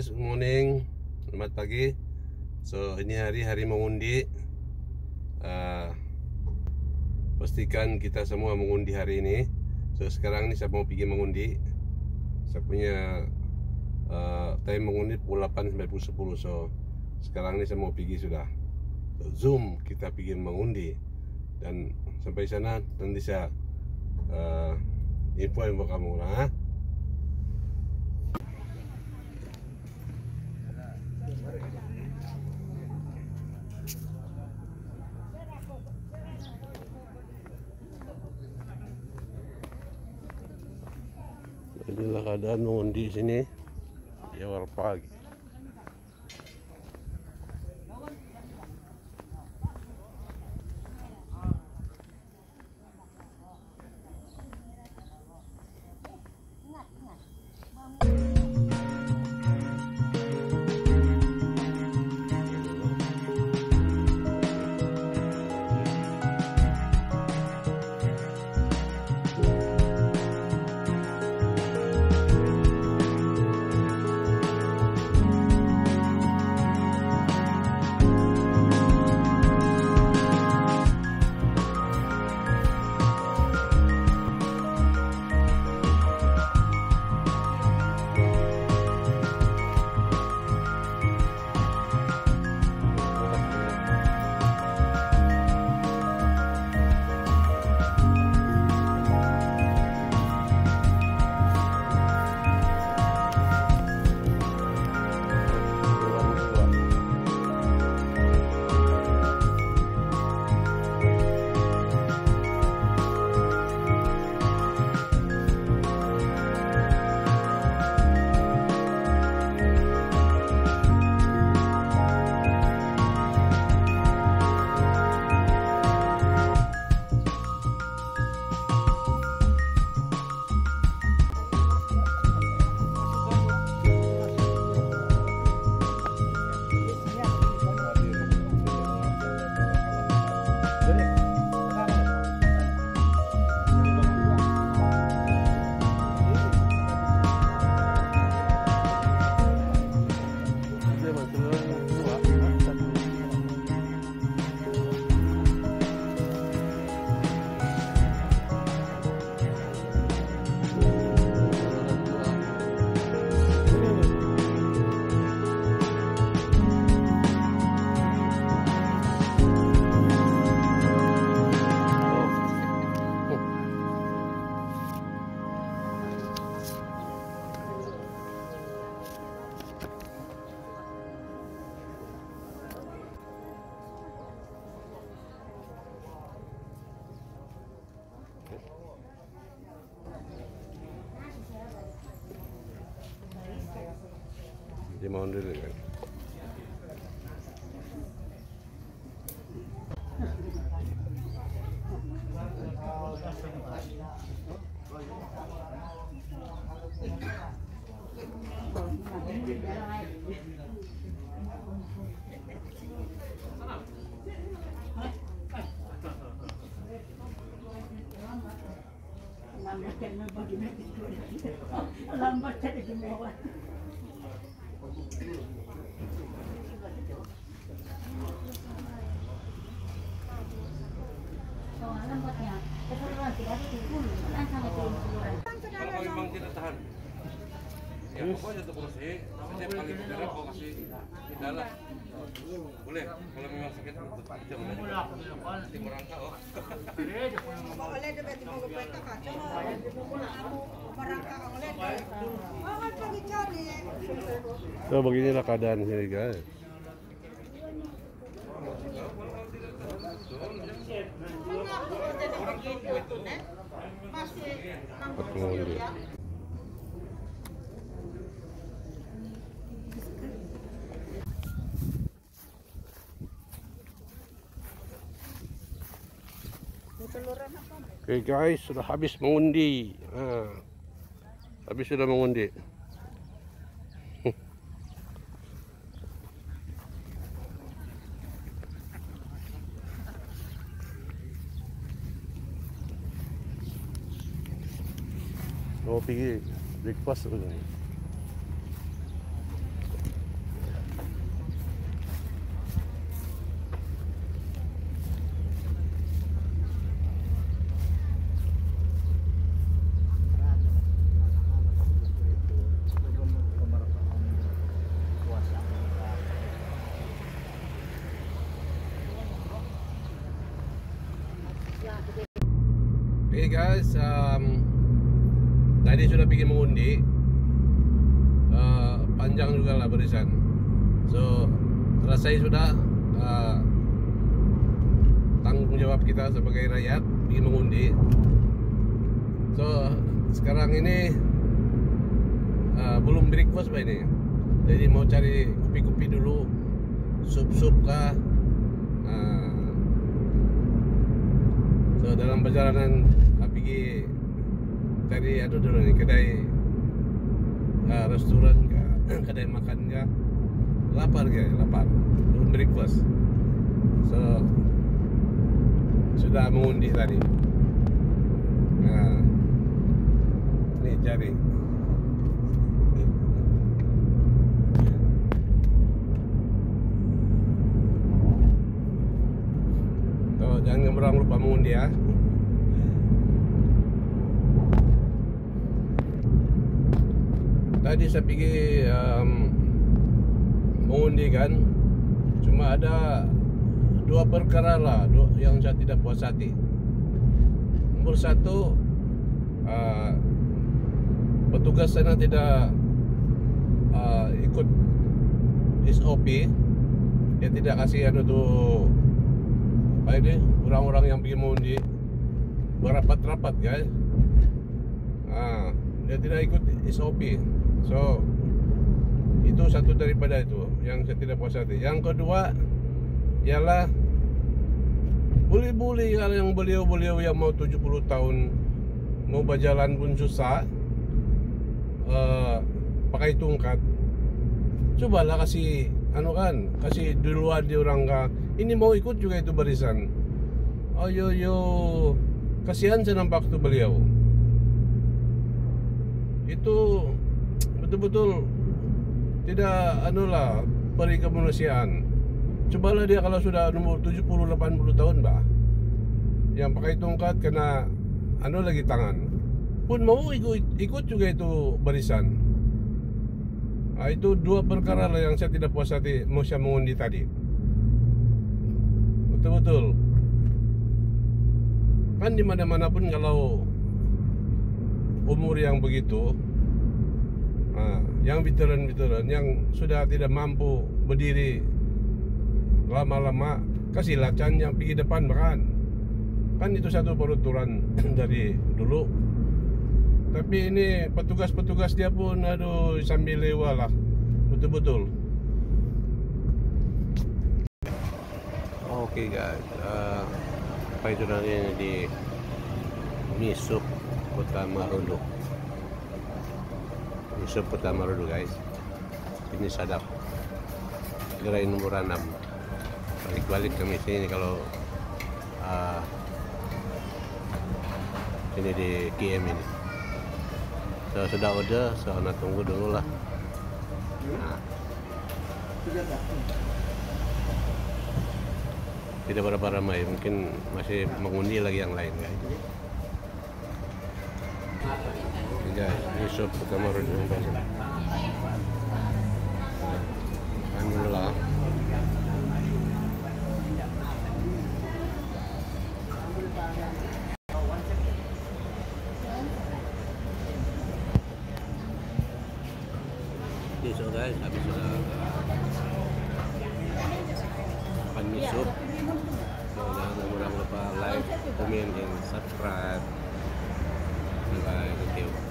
guys, morning. Selamat pagi. So ini hari hari mengundi. Uh, Pastikan kita semua mengundi hari ini. So sekarang ni saya mau pergi mengundi? Saya punya uh, time mengundi pukul 8 sampai pukul 10 So sekarang ni saya mau pergi sudah. So, Zoom kita pergi mengundi. Dan sampai sana nanti saya uh, info-info kamu lah keadaan mengundi sini. Di awal pagi Dia mau dulu kan Lambat saya gumawa. Oh, lambatnya. Keseluruhan tidak ada dulu. Kan sampai keseluruhan. Kalau memang tidak tahan Ya pokoknya itu kursi Setiap kali bergerak kau kasih Tidak lah. Boleh Kalau memang sakit itu Itu boleh. Di merangkak oh. Kacau oleh pergi cari. So beginilah keadaan sini guys. Masih Oke guys, sudah habis mengundi. Ah. Habis sudah mengundi. Mau pergi breakfast dulu. Guys, um, tadi sudah bikin mengundi, uh, panjang juga lah barisan. So selesai sudah uh, tanggung jawab kita sebagai rakyat bikin mengundi. So sekarang ini uh, belum breakfast pak ini, jadi mau cari kopi-kopi dulu, sup-sup kah. Uh, So dalam perjalanan cari aduh dulu nih kedai uh, restoran ke kedai makan ke lapar ke lapar. Belum breakfast. So sudah mengundi tadi. Nah ini cari. Jangan orang lupa mengundi ya. Tadi saya pergi um, mengundi kan, cuma ada dua perkara lah dua, yang saya tidak puas hati. Nomor satu, uh, petugas sana tidak uh, ikut SOP, dia tidak kasih anu tuh apa ini orang-orang yang pergi mengundi. Berapat-rapat guys. Ah, dia tidak ikut SOP so itu satu daripada itu yang saya tidak puas hati. Yang kedua ialah bully-bully yang beliau-beliau yang mau 70 tahun mau berjalan pun susah uh, pakai tungkat cobalah kasih anu kan kasih duluan di orang ka ini mau ikut juga itu barisan. Oh yo. Yo kasihan saya nampak tuh beliau. Itu betul-betul tidak anu lah peri kemanusiaan cobalah dia kalau sudah umur 70 80 tahun bah yang pakai tongkat kena anu lagi tangan pun mau ikut ikut juga itu barisan Nah, itu dua perkara lah yang saya tidak puas hati mau saya mengundi tadi. Betul-betul. Kan di mana-mana pun kalau umur yang begitu, yang veteran-veteran yang sudah tidak mampu berdiri lama-lama kasih lacan yang pergi depan bahkan kan itu satu peraturan dari dulu. Tapi ini petugas-petugas dia pun aduh sambil lewat lah. Betul-betul. Oke okay guys. Uh, apa itu namanya di Misup Kota Marudu Misup Kota Marudu guys. Ini sadap. Gerai nomor 6 balik-balik kami sini kalau uh, ini di KM ini. So, sudah order so nak tunggu dulu lah. Nah. tidak berapa ramai mungkin masih mengundi lagi yang lain guys. Ini guys shop pertama Rodo dulu lah Oke so guys, habis sudah jangan lupa like, comment, and subscribe. Bye bye, thank you.